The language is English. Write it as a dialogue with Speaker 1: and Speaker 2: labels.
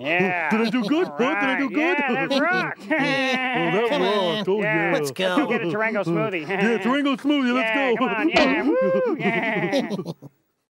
Speaker 1: Yeah.
Speaker 2: Did I do good? Right. Huh? Did I do good?
Speaker 1: Yeah, that rocked.
Speaker 2: oh, that
Speaker 3: Come on.
Speaker 2: rocked. Oh,
Speaker 1: Yeah.
Speaker 2: yeah.
Speaker 3: Let's go.
Speaker 1: Go get a Tarango smoothie.
Speaker 2: Yeah, Tarango smoothie. Let's
Speaker 1: Yeah,
Speaker 2: go.
Speaker 1: come on. Yeah, woo, yeah.